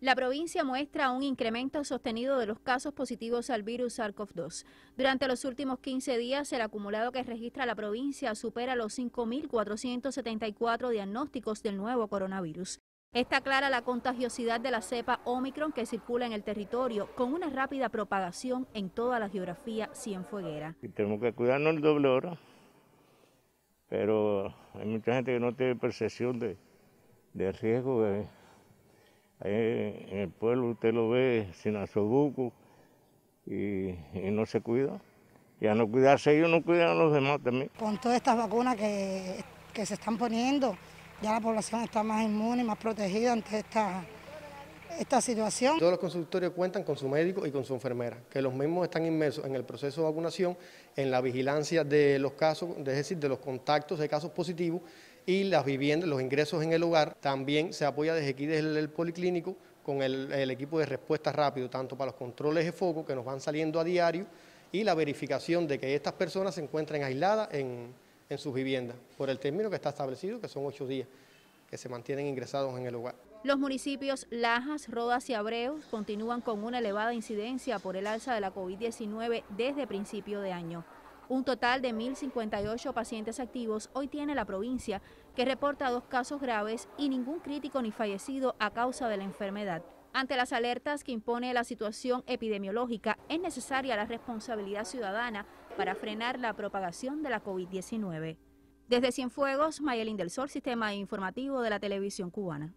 La provincia muestra un incremento sostenido de los casos positivos al virus SARS-CoV-2. Durante los últimos 15 días, el acumulado que registra la provincia supera los 5.474 diagnósticos del nuevo coronavirus. Está clara la contagiosidad de la cepa Omicron que circula en el territorio con una rápida propagación en toda la geografía cienfueguera. tenemos que cuidarnos el doble hora, pero hay mucha gente que no tiene percepción de, riesgo. En el pueblo usted lo ve sin asobuco y, y no se cuida. Y a no cuidarse ellos, no cuidan a los demás también. Con todas estas vacunas que, que se están poniendo, ya la población está más inmune, más protegida ante esta, esta situación. Todos los consultorios cuentan con su médico y con su enfermera, que los mismos están inmersos en el proceso de vacunación, en la vigilancia de los casos, es decir, de los contactos de casos positivos y las viviendas, los ingresos en el hogar. También se apoya desde aquí, desde el policlínico, con el, equipo de respuesta rápido, tanto para los controles de foco que nos van saliendo a diario y la verificación de que estas personas se encuentren aisladas en, en sus viviendas, por el término que está establecido, que son ocho días que se mantienen ingresados en el hogar. Los municipios Lajas, Rodas y Abreus continúan con una elevada incidencia por el alza de la COVID-19 desde principio de año. Un total de 1.058 pacientes activos hoy tiene la provincia, que reporta dos casos graves y ningún crítico ni fallecido a causa de la enfermedad. Ante las alertas que impone la situación epidemiológica, es necesaria la responsabilidad ciudadana para frenar la propagación de la COVID-19. Desde Cienfuegos, Mayelín del Sol, Sistema Informativo de la Televisión Cubana.